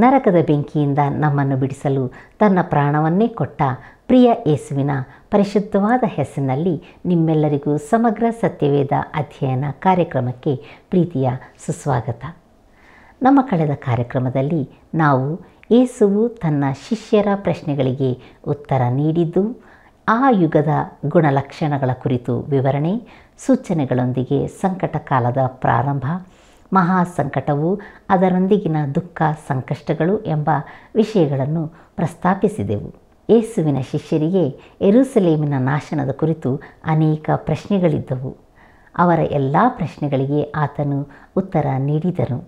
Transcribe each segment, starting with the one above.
ನರಕದ ಬೆಂಕಿಯಿಂದ ನಮ್ಮನ್ನು ಬಿಡಿಸಲು ತನ್ನ ಪ್ರಾಣವನ್ನೇ ಕೊಟ್ಟ ಪ್ರಿಯ ಯೇಸುವಿನ ಪರಿಶುದ್ಧವಾದ ಹೆಸರಿನಲ್ಲಿ ನಿಮ್ಮೆಲ್ಲರಿಗೂ ಸಮಗ್ರ ಸತ್ಯವೇದ ಅಧ್ಯಯನ ಕಾರ್ಯಕ್ರಮಕ್ಕೆ ಪ್ರೀತಿಯ ಸುಸ್ವಾಗತ. ನಮ್ಮ ಕಳೆದ ಕಾರ್ಯಕ್ರಮದಲ್ಲಿ ನಾವು ಏಸುವು ತನ್ನ ಶಿಷ್ಯರ ಪ್ರಶ್ನೆಗಳಿಗೆ ಉತ್ತರ ನೀಡಿದ್ದು, ಆ ಯುಗದ ಗುಣಲಕ್ಷಣಗಳ ಕುರಿತು ವಿವರಣೆ, ಸೂಚನೆಗಳೊಂದಿಗೆ ಸಂಕಟ ಕಾಲದ ಪ್ರಾರಂಭ ಮಹಾ ಸಂಕಟವು ಅದರೊಂದಿಗಿನ ದುಃಖ, ಸಂಕಷ್ಟಗಳು ಎಂಬ ವಿಷಯಗಳನ್ನು ಪ್ರಸ್ತಾಪಿಸಿದೆವು. ಯೇಸುವಿನ ಶಿಷ್ಯರಿಗೆ ಎರುಸಲೇಮಿನ ನಾಶನದ ಕುರಿತು ಅನೇಕ ಪ್ರಶ್ನೆಗಳಿದ್ದವು. ಅವರ ಎಲ್ಲ ಪ್ರಶ್ನೆಗಳಿಗೆ ಆತನು ಉತ್ತರ ನೀಡಿದನು.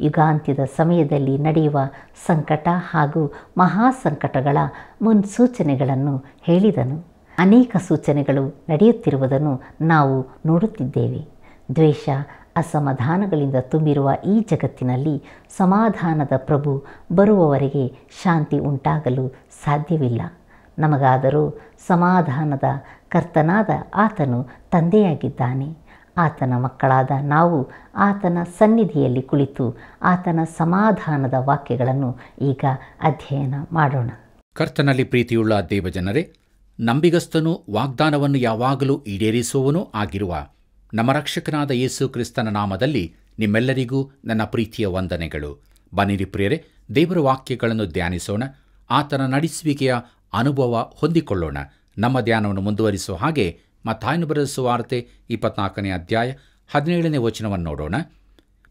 ಯುಗಾಂತ್ಯದ ಸಮಯದಲ್ಲಿ ನಡೆಯುವ ಸಂಕಟ ಹಾಗೂ ಮಹಾ ಸಂಕಟಗಳ ಮುನ್ಸೂಚನೆಗಳನ್ನು ಹೇಳಿದನು. ಅನೇಕ ಸೂಚನೆಗಳು ನಡೆಯುತ್ತಿರುವುದನ್ನು ನಾವು ನೋಡುತ್ತಿದ್ದೇವೆ. ದ್ವೇಷ ಅಸಮಾಧಾನಗಳಿಂದ ತುಂಬಿರುವ ಈ ಜಗತ್ತಿನಲ್ಲಿ ಸಮಾಧಾನದ ಪ್ರಭು ಬರುವವರೆಗೆ ಶಾಂತಿ ಉಂಟಾಗಲು ಸಾಧ್ಯವಿಲ್ಲ. ನಮಗಾದರೂ ಸಮಾಧಾನದ ಕರ್ತನಾದ ಆತನು ತಂದೆಯಾಗಿದ್ದಾನೆ. ಆತನ ಮಕ್ಕಳಾದ ನಾವು ಆತನ ಸನ್ನಿಧಿಯಲ್ಲಿ ಕುಳಿತು ಆತನ ಸಮಾಧಾನದ ವಾಕ್ಯಗಳನ್ನು ಈಗ ಅಧ್ಯಯನ ಮಾಡೋಣ. ಕರ್ತನಲ್ಲಿ ಪ್ರೀತಿಯುಳ್ಳ ದೇವಜನರೇ, ನಂಬಿಗಸ್ತನು ವಾಗ್ದಾನವನ್ನು ಯಾವಾಗಲೂ ಈಡೇರಿಸುವವನೂ ಆಗಿರುವ ನಮ್ಮ ರಕ್ಷಕನಾದ ಯೇಸು ಕ್ರಿಸ್ತನ ನಾಮದಲ್ಲಿ ನಿಮ್ಮೆಲ್ಲರಿಗೂ ನನ್ನ ಪ್ರೀತಿಯ ವಂದನೆಗಳು. ಬನ್ನಿರಿ ಪ್ರಿಯರೇ, ದೇವರ ವಾಕ್ಯಗಳನ್ನು ಧ್ಯಾನಿಸೋಣ. ಆತನ ನಡೆಸುವಿಕೆಯ ಅನುಭವ ಹೊಂದಿಕೊಳ್ಳೋಣ. ನಮ್ಮ ಧ್ಯಾನವನ್ನು ಮುಂದುವರಿಸುವ ಹಾಗೆ ಮತ್ತಾಯನು ಬರೆದ ಸುವಾರ್ತೆ ಇಪ್ಪತ್ನಾಲ್ಕನೇ ಅಧ್ಯಾಯ ಹದಿನೇಳನೇ ವಚನವನ್ನು ನೋಡೋಣ.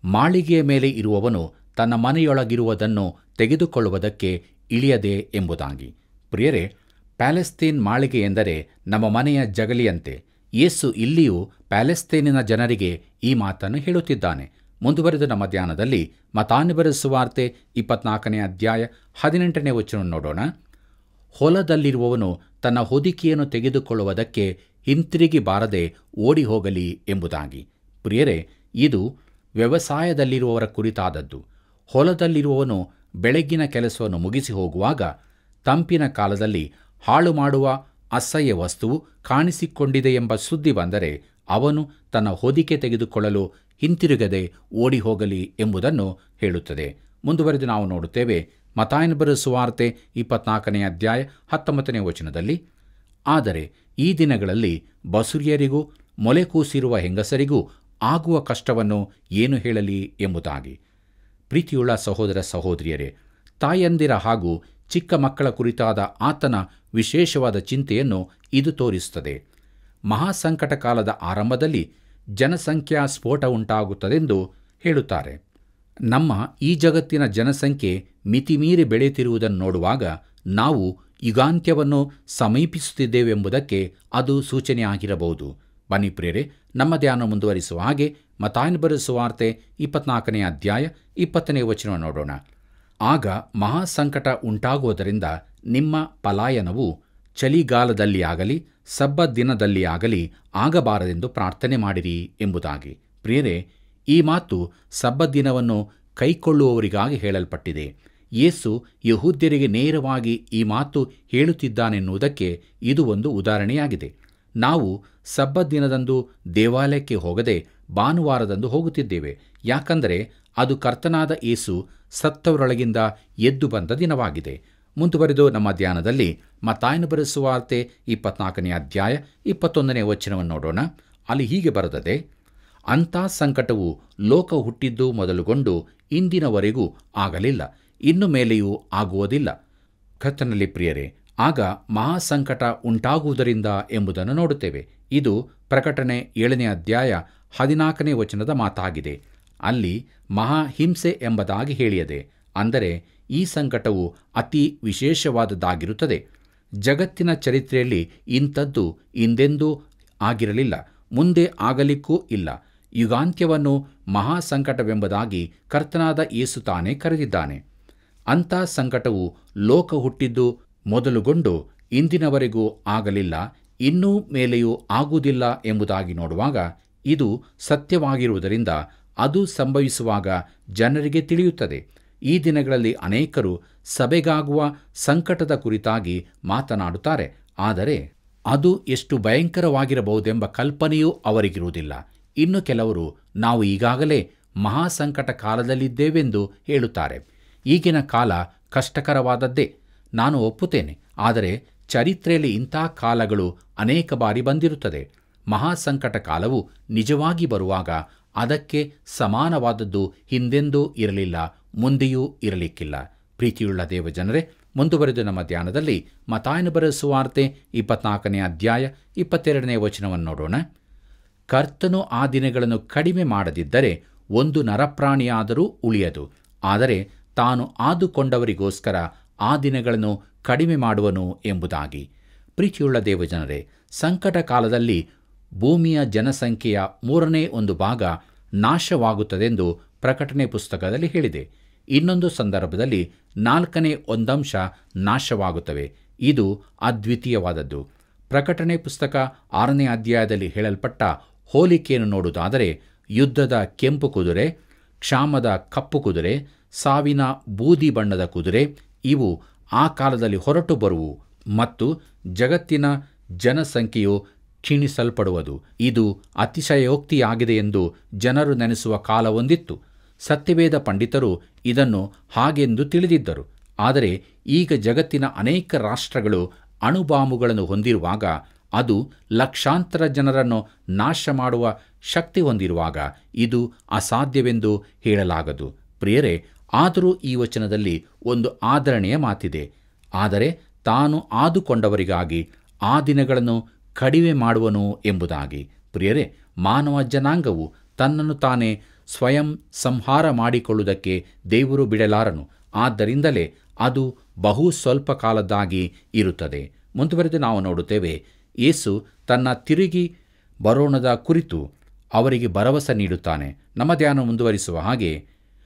ಮಾಳಿಗೆಯ ಮೇಲೆ ಇರುವವನು ತನ್ನ ಮನೆಯೊಳಗಿರುವುದನ್ನು ತೆಗೆದುಕೊಳ್ಳುವುದಕ್ಕೆ ಇಳಿಯದೆ ಎಂಬುದಾಗಿ. ಪ್ರಿಯರೇ, ಪ್ಯಾಲೆಸ್ತೀನ್ ಮಾಳಿಗೆ ಎಂದರೆ ನಮ್ಮ ಮನೆಯ ಜಗಲಿಯಂತೆ. ಯೇಸು ಇಲ್ಲಿಯೂ ಪ್ಯಾಲೆಸ್ತೇನಿನ ಜನರಿಗೆ ಈ ಮಾತನ್ನು ಹೇಳುತ್ತಿದ್ದಾನೆ. ಮುಂದುವರೆದು ನಮ್ಮ ಧ್ಯಾನದಲ್ಲಿ ಮತಾನುಭರಿಸುವಾರ್ತೆ ಇಪ್ಪತ್ನಾಲ್ಕನೇ ಅಧ್ಯಾಯ ಹದಿನೆಂಟನೇ ವಚನ ನೋಡೋಣ. ಹೊಲದಲ್ಲಿರುವವನು ತನ್ನ ಹೊದಿಕೆಯನ್ನು ತೆಗೆದುಕೊಳ್ಳುವುದಕ್ಕೆ ಹಿಂತಿರುಗಿ ಬಾರದೆ ಓಡಿ ಹೋಗಲಿ ಎಂಬುದಾಗಿ. ಪ್ರಿಯರೇ, ಇದು ವ್ಯವಸಾಯದಲ್ಲಿರುವವರ ಕುರಿತಾದದ್ದು. ಹೊಲದಲ್ಲಿರುವವನು ಬೆಳಗ್ಗಿನ ಕೆಲಸವನ್ನು ಮುಗಿಸಿ ಹೋಗುವಾಗ ತಂಪಿನ ಕಾಲದಲ್ಲಿ ಹಾಳು ಮಾಡುವ ಅಸಹ್ಯ ವಸ್ತುವು ಕಾಣಿಸಿಕೊಂಡಿದೆ ಎಂಬ ಸುದ್ದಿ ಬಂದರೆ ಅವನು ತನ್ನ ಹೊದಿಕೆ ತೆಗೆದುಕೊಳ್ಳಲು ಹಿಂತಿರುಗದೆ ಓಡಿ ಹೋಗಲಿ ಎಂಬುದನ್ನು ಹೇಳುತ್ತದೆ. ಮುಂದುವರೆದು ನಾವು ನೋಡುತ್ತೇವೆ ಮತಾಯನಬರ ಸುವಾರ್ತೆ ಇಪ್ಪತ್ನಾಲ್ಕನೇ ಅಧ್ಯಾಯ ಹತ್ತೊಂಬತ್ತನೇ ವಚನದಲ್ಲಿ, ಆದರೆ ಈ ದಿನಗಳಲ್ಲಿ ಬಸುರಿಯರಿಗೂ ಮೊಲೆ ಕೂಸಿರುವ ಹೆಂಗಸರಿಗೂ ಆಗುವ ಕಷ್ಟವನ್ನು ಏನು ಹೇಳಲಿ ಎಂಬುದಾಗಿ. ಪ್ರೀತಿಯುಳ್ಳ ಸಹೋದರ ಸಹೋದರಿಯರೇ, ತಾಯಂದಿರ ಹಾಗೂ ಚಿಕ್ಕ ಮಕ್ಕಳ ಕುರಿತಾದ ಆತನ ವಿಶೇಷವಾದ ಚಿಂತೆಯನ್ನು ಇದು ತೋರಿಸುತ್ತದೆ. ಮಹಾಸಂಕಟ ಕಾಲದ ಆರಂಭದಲ್ಲಿ ಜನಸಂಖ್ಯಾ ಸ್ಫೋಟ ಉಂಟಾಗುತ್ತದೆಂದು ಹೇಳುತ್ತಾರೆ. ನಮ್ಮ ಈ ಜಗತ್ತಿನ ಜನಸಂಖ್ಯೆ ಮಿತಿಮೀರಿ ಬೆಳೆಯುತ್ತಿರುವುದನ್ನು ನೋಡುವಾಗ ನಾವು ಯುಗಾಂತ್ಯವನ್ನು ಸಮೀಪಿಸುತ್ತಿದ್ದೇವೆಂಬುದಕ್ಕೆ ಅದು ಸೂಚನೆಯಾಗಿರಬಹುದು. ಬನ್ನಿ ಪ್ರೇರೆ ನಮ್ಮ ಧ್ಯಾನ ಮುಂದುವರಿಸುವ ಹಾಗೆ ಮತಾಯನ್ ಬರೆಸುವಾರ್ತೆ ಇಪ್ಪತ್ನಾಲ್ಕನೇ ಅಧ್ಯಾಯ ಇಪ್ಪತ್ತನೇ ವಚನ ನೋಡೋಣ. ಆಗ ಮಹಾಸಂಕಟ ಉಂಟಾಗುವುದರಿಂದ ನಿಮ್ಮ ಪಲಾಯನವು ಚಳಿಗಾಲದಲ್ಲಿ ಆಗಲಿ ಸಬ್ಬ ದಿನದಲ್ಲಿ ಆಗಲಿ ಆಗಬಾರದೆಂದು ಪ್ರಾರ್ಥನೆ ಮಾಡಿರಿ ಎಂಬುದಾಗಿ. ಪ್ರಿಯರೇ, ಈ ಮಾತು ಸಬ್ಬ ದಿನವನ್ನು ಕೈಕೊಳ್ಳುವವರಿಗಾಗಿ ಹೇಳಲ್ಪಟ್ಟಿದೆ. ಯೇಸು ಯಹೂದ್ಯರಿಗೆ ನೇರವಾಗಿ ಈ ಮಾತು ಹೇಳುತ್ತಿದ್ದಾನೆನ್ನುವುದಕ್ಕೆ ಇದು ಒಂದು ಉದಾಹರಣೆಯಾಗಿದೆ. ನಾವು ಸಬ್ಬ ದಿನದಂದು ದೇವಾಲಯಕ್ಕೆ ಹೋಗದೆ ಭಾನುವಾರದಂದು ಹೋಗುತ್ತಿದ್ದೇವೆ. ಯಾಕಂದರೆ ಅದು ಕರ್ತನಾದ ಏಸು ಸತ್ತವರೊಳಗಿಂದ ಎದ್ದು ಬಂದ ದಿನವಾಗಿದೆ. ಮುಂದುವರೆದು ನಮ್ಮ ಧ್ಯಾನದಲ್ಲಿ ಮತ್ತಾಯನ ಬರೆಸುವಾರ್ತೆ ಇಪ್ಪತ್ನಾಲ್ಕನೇ ಅಧ್ಯಾಯ ಇಪ್ಪತ್ತೊಂದನೇ ವಚನವನ್ನು ನೋಡೋಣ. ಅಲ್ಲಿ ಹೀಗೆ ಬರೆದದೆ, ಅಂಥ ಸಂಕಟವು ಲೋಕ ಹುಟ್ಟಿದ್ದು ಮೊದಲುಗೊಂಡು ಇಂದಿನವರೆಗೂ ಆಗಲಿಲ್ಲ. ಇನ್ನು ಮೇಲೆಯೂ ಆಗುವುದಿಲ್ಲ. ಕರ್ತನಲ್ಲಿ ಪ್ರಿಯರೇ, ಆಗ ಮಹಾಸಂಕಟ ಉಂಟಾಗುವುದರಿಂದ ಎಂಬುದನ್ನು ನೋಡುತ್ತೇವೆ. ಇದು ಪ್ರಕಟಣೆ ಏಳನೇ ಅಧ್ಯಾಯ ಹದಿನಾಲ್ಕನೇ ವಚನದ ಮಾತಾಗಿದೆ. ಅಲ್ಲಿ ಮಹಾ ಹಿಂಸೆ ಎಂಬುದಾಗಿ ಹೇಳಿಯದೆ, ಅಂದರೆ ಈ ಸಂಕಟವು ಅತಿ ವಿಶೇಷವಾದದ್ದಾಗಿರುತ್ತದೆ. ಜಗತ್ತಿನ ಚರಿತ್ರೆಯಲ್ಲಿ ಇಂಥದ್ದು ಇಂದೆಂದೂ ಆಗಿರಲಿಲ್ಲ, ಮುಂದೆ ಆಗಲಿಕ್ಕೂ ಇಲ್ಲ. ಯುಗಾಂತ್ಯವನ್ನು ಮಹಾಸಂಕಟವೆಂಬುದಾಗಿ ಕರ್ತನಾದ ಏಸು ತಾನೇ ಕರೆದಿದ್ದಾನೆ. ಅಂಥ ಸಂಕಟವು ಲೋಕ ಹುಟ್ಟಿದ್ದು ಮೊದಲುಗೊಂಡು ಇಂದಿನವರೆಗೂ ಆಗಲಿಲ್ಲ, ಇನ್ನೂ ಮೇಲೆಯೂ ಆಗುವುದಿಲ್ಲ ಎಂಬುದಾಗಿ ನೋಡುವಾಗ ಇದು ಸತ್ಯವಾಗಿರುವುದರಿಂದ ಅದು ಸಂಭವಿಸುವಾಗ ಜನರಿಗೆ ತಿಳಿಯುತ್ತದೆ. ಈ ದಿನಗಳಲ್ಲಿ ಅನೇಕರು ಸಭೆಗಾಗುವ ಸಂಕಟದ ಕುರಿತಾಗಿ ಮಾತನಾಡುತ್ತಾರೆ. ಆದರೆ ಅದು ಎಷ್ಟು ಭಯಂಕರವಾಗಿರಬಹುದೆಂಬ ಕಲ್ಪನೆಯೂ ಅವರಿಗಿರುವುದಿಲ್ಲ. ಇನ್ನು ಕೆಲವರು ನಾವು ಈಗಾಗಲೇ ಮಹಾಸಂಕಟ ಕಾಲದಲ್ಲಿದ್ದೇವೆಂದು ಹೇಳುತ್ತಾರೆ. ಈಗಿನ ಕಾಲ ಕಷ್ಟಕರವಾದದ್ದೇ. ನಾನು ಒಪ್ಪುತ್ತೇನೆ. ಆದರೆ ಚರಿತ್ರೆಯಲ್ಲಿ ಇಂಥ ಕಾಲಗಳು ಅನೇಕ ಬಾರಿ ಬಂದಿರುತ್ತದೆ. ಮಹಾಸಂಕಟ ಕಾಲವು ನಿಜವಾಗಿ ಬರುವಾಗ ಅದಕ್ಕೆ ಸಮಾನವಾದದ್ದು ಹಿಂದೆಂದೂ ಇರಲಿಲ್ಲ, ಮುಂದೆಯೂ ಇರಲಿಕ್ಕಿಲ್ಲ. ಪ್ರೀತಿಯುಳ್ಳ ದೇವಜನರೇ, ಮುಂದುವರೆದು ನಮ್ಮ ಧ್ಯಾನದಲ್ಲಿ ಮತಾಯನ ಬರೆಸುವಾರ್ತೆ ಇಪ್ಪತ್ನಾಲ್ಕನೇ ಅಧ್ಯಾಯ ಇಪ್ಪತ್ತೆರಡನೇ ವಚನವನ್ನು ನೋಡೋಣ. ಕರ್ತನು ಆ ದಿನಗಳನ್ನು ಕಡಿಮೆ ಮಾಡದಿದ್ದರೆ ಒಂದು ನರಪ್ರಾಣಿಯಾದರೂ ಉಳಿಯದು. ಆದರೆ ತಾನು ಆದುಕೊಂಡವರಿಗೋಸ್ಕರ ಆ ದಿನಗಳನ್ನು ಕಡಿಮೆ ಮಾಡುವನು ಎಂಬುದಾಗಿ. ಪ್ರೀತಿಯುಳ್ಳ ದೇವಜನರೇ ಸಂಕಟ ಕಾಲದಲ್ಲಿ ಭೂಮಿಯ ಜನಸಂಖ್ಯೆಯ ಮೂರನೇ ಒಂದು ಭಾಗ ನಾಶವಾಗುತ್ತದೆಂದು ಪ್ರಕಟಣೆ ಪುಸ್ತಕದಲ್ಲಿ ಹೇಳಿದೆ. ಇನ್ನೊಂದು ಸಂದರ್ಭದಲ್ಲಿ ನಾಲ್ಕನೇ ಒಂದಂಶ ನಾಶವಾಗುತ್ತವೆ. ಇದು ಅದ್ವಿತೀಯವಾದದ್ದು. ಪ್ರಕಟಣೆ ಪುಸ್ತಕ ಆರನೇ ಅಧ್ಯಾಯದಲ್ಲಿ ಹೇಳಲ್ಪಟ್ಟ ಹೋಲಿಕೆಯನ್ನು ನೋಡುವುದಾದರೆ, ಯುದ್ಧದ ಕೆಂಪು ಕುದುರೆ, ಕ್ಷಾಮದ ಕಪ್ಪು ಕುದುರೆ, ಸಾವಿನ ಬೂದಿ ಬಣ್ಣದ ಕುದುರೆ, ಇವು ಆ ಕಾಲದಲ್ಲಿ ಹೊರಟು ಬರುವು ಮತ್ತು ಜಗತ್ತಿನ ಜನಸಂಖ್ಯೆಯು ಕ್ಷೀಣಿಸಲ್ಪಡುವುದು. ಇದು ಅತಿಶಯೋಕ್ತಿಯಾಗಿದೆ ಎಂದು ಜನರು ನೆನೆಸುವ ಕಾಲವೊಂದಿತ್ತು ಸತ್ಯವೇದ ಪಂಡಿತರು ಇದನ್ನು ಹಾಗೆಂದು ತಿಳಿದಿದ್ದರು. ಆದರೆ ಈಗ ಜಗತ್ತಿನ ಅನೇಕ ರಾಷ್ಟ್ರಗಳು ಅಣುಬಾಂಬುಗಳನ್ನು ಹೊಂದಿರುವಾಗ ಅದು ಲಕ್ಷಾಂತರ ಜನರನ್ನು ನಾಶ ಮಾಡುವ ಶಕ್ತಿ ಹೊಂದಿರುವಾಗ ಇದು ಅಸಾಧ್ಯವೆಂದು ಹೇಳಲಾಗದು. ಪ್ರಿಯರೇ, ಆದರೂ ಈ ವಚನದಲ್ಲಿ ಒಂದು ಆದರಣೆಯ ಮಾತಿದೆ. ಆದರೆ ತಾನು ಆದುಕೊಂಡವರಿಗಾಗಿ ಆ ದಿನಗಳನ್ನು ಕಡಿಮೆ ಮಾಡುವನು ಎಂಬುದಾಗಿ. ಪ್ರಿಯರೇ, ಮಾನವ ಜನಾಂಗವು ತನ್ನನ್ನು ತಾನೇ ಸ್ವಯಂ ಸಂಹಾರ ಮಾಡಿಕೊಳ್ಳುವುದಕ್ಕೆ ದೇವರು ಬಿಡಲಾರನು. ಆದ್ದರಿಂದಲೇ ಅದು ಬಹು ಸ್ವಲ್ಪ ಕಾಲದ್ದಾಗಿ ಇರುತ್ತದೆ. ಮುಂದುವರೆದು ನಾವು ನೋಡುತ್ತೇವೆ, ಯೇಸು ತನ್ನ ತಿರುಗಿ ಬರೋಣದ ಕುರಿತು ಅವರಿಗೆ ಭರವಸೆ ನೀಡುತ್ತಾನೆ. ನಮ್ಮ ಧ್ಯಾನ ಮುಂದುವರಿಸುವ ಹಾಗೆ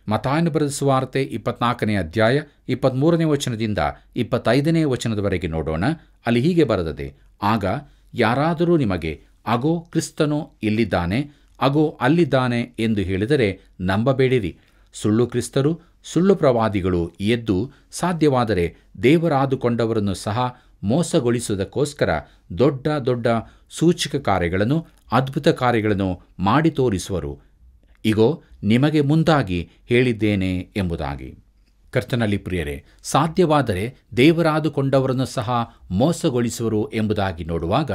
ಮತಾಯನ ಸುವಾರ್ತೆ ಇಪ್ಪತ್ನಾಲ್ಕನೇ ಅಧ್ಯಾಯ ಇಪ್ಪತ್ತ್ಮೂರನೇ ವಚನದಿಂದ ಇಪ್ಪತ್ತೈದನೇ ವಚನದವರೆಗೆ ನೋಡೋಣ. ಅಲ್ಲಿ ಹೀಗೆ ಬರೆದದೆ, ಆಗ ಯಾರಾದರೂ ನಿಮಗೆ, ಅಗೋ, ಕ್ರಿಸ್ತನೋ ಇಲ್ಲಿದ್ದಾನೆ, ಅಗೋ, ಅಲ್ಲಿದ್ದಾನೆ ಎಂದು ಹೇಳಿದರೆ ನಂಬಬೇಡಿರಿ. ಸುಳ್ಳು ಕ್ರಿಸ್ತರು, ಸುಳ್ಳು ಪ್ರವಾದಿಗಳು ಎದ್ದು ಸಾಧ್ಯವಾದರೆ ದೇವರಾದುಕೊಂಡವರನ್ನು ಸಹ ಮೋಸಗೊಳಿಸುವುದಕ್ಕೋಸ್ಕರ ದೊಡ್ಡ ದೊಡ್ಡ ಸೂಚಕ ಕಾರ್ಯಗಳನ್ನು, ಅದ್ಭುತ ಕಾರ್ಯಗಳನ್ನು ಮಾಡಿ ತೋರಿಸುವರು. ಇಗೋ, ನಿಮಗೆ ಮುಂದಾಗಿ ಹೇಳಿದ್ದೇನೆ ಎಂಬುದಾಗಿ. ಕರ್ತನಲ್ಲಿ ಪ್ರಿಯರೇ, ಸಾಧ್ಯವಾದರೆ ದೇವರಾದುಕೊಂಡವರನ್ನು ಸಹ ಮೋಸಗೊಳಿಸುವರು ಎಂಬುದಾಗಿ ನೋಡುವಾಗ